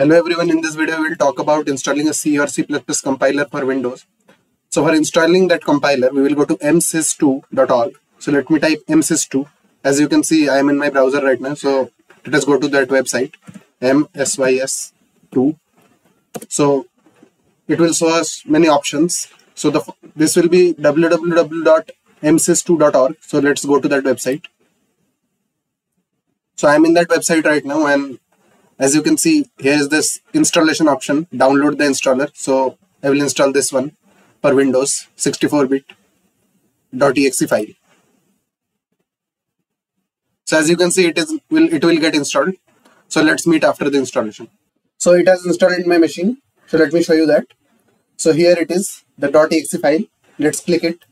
Hello everyone, in this video we will talk about installing a C or C++ compiler for Windows. So for installing that compiler, we will go to msys2.org. So let me type msys2. As you can see, I am in my browser right now. So let us go to that website, msys2. So it will show us many options. So the this will be www.msys2.org. So let's go to that website. So I'm in that website right now and as you can see here is this installation option. Download the installer. So I will install this one for Windows 64-bit .exe file. So as you can see it is will it will get installed. So let's meet after the installation. So it has installed in my machine. So let me show you that. So here it is the .exe file. Let's click it.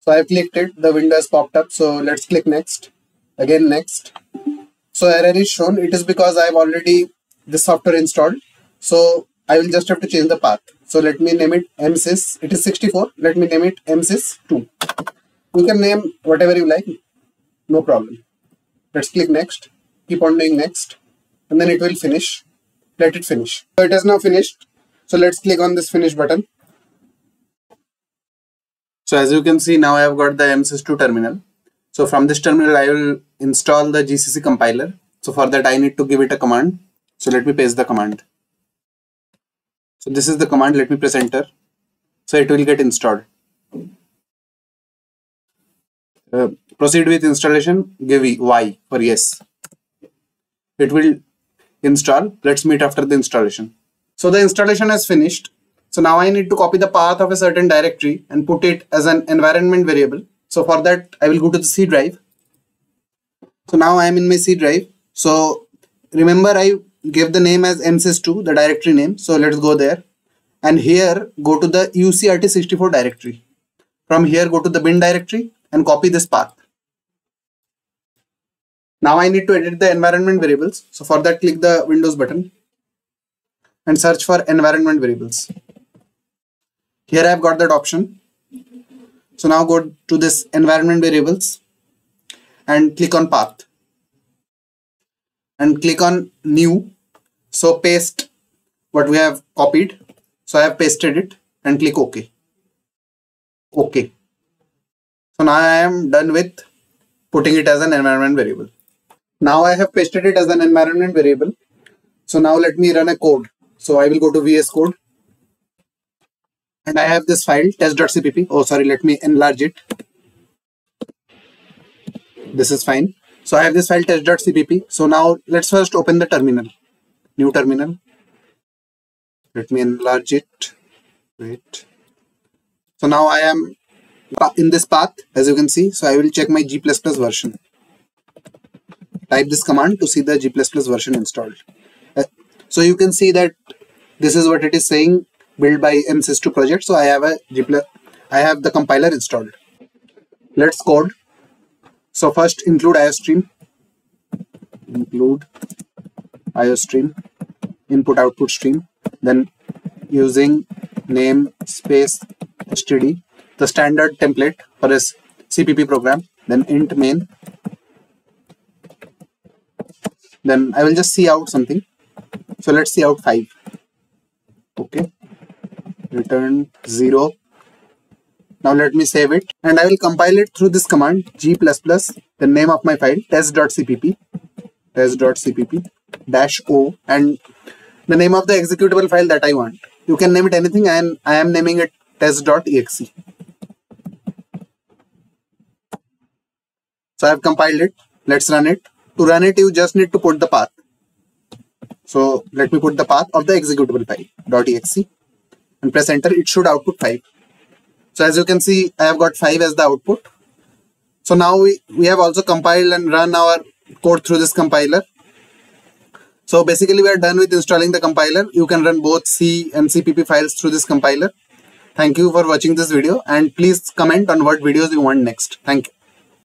So I've clicked it. The window has popped up. So let's click next. Again next so error is shown it is because i have already the software installed. So i will just have to change the path. So let me name it msys it is 64 let me name it msys2 you can name whatever you like. No problem. Let's click next. Keep on doing next. And then it will finish. Let it finish. So it has now finished. So let's click on this finish button. So as you can see now i have got the msys2 terminal. So from this terminal, I will install the GCC compiler. So for that, I need to give it a command. So let me paste the command. So this is the command. Let me press enter. So it will get installed. Uh, proceed with installation. Give Y for yes. It will install. Let's meet after the installation. So the installation has finished. So now I need to copy the path of a certain directory and put it as an environment variable. So for that, I will go to the C drive. So now I am in my C drive. So remember I gave the name as msys2, the directory name. So let's go there. And here go to the UCRT64 directory. From here go to the bin directory and copy this path. Now I need to edit the environment variables. So for that click the Windows button and search for environment variables. Here I have got that option. So now go to this environment variables and click on path and click on new. So paste what we have copied. So I have pasted it and click OK. OK. So now I am done with putting it as an environment variable. Now I have pasted it as an environment variable. So now let me run a code. So I will go to VS Code and I have this file test.cpp. Oh, sorry, let me enlarge it. This is fine. So I have this file test.cpp. So now let's first open the terminal, new terminal. Let me enlarge it. Wait. So now I am in this path, as you can see. So I will check my G++ version. Type this command to see the G++ version installed. Uh, so you can see that this is what it is saying built by msys2 project so i have a G+, I have the compiler installed let's code so first include iostream include iostream input output stream. Then using name space std. The standard template for a cpp program. Then int main. Then i will just cout something. So let's cout 5 okay. Return 0 now let me save it and I will compile it through this command g++ the name of my file test.cpp test.cpp dash o and the name of the executable file that I want. You can name it anything and I am naming it test.exe so I have compiled it. Let's run it. To run it you just need to put the path. So let me put the path of the executable file .exe and press enter, it should output 5. So as you can see, I have got 5 as the output. So now we, we have also compiled and run our code through this compiler. So basically we are done with installing the compiler. You can run both C and CPP files through this compiler. Thank you for watching this video and please comment on what videos you want next. Thank you.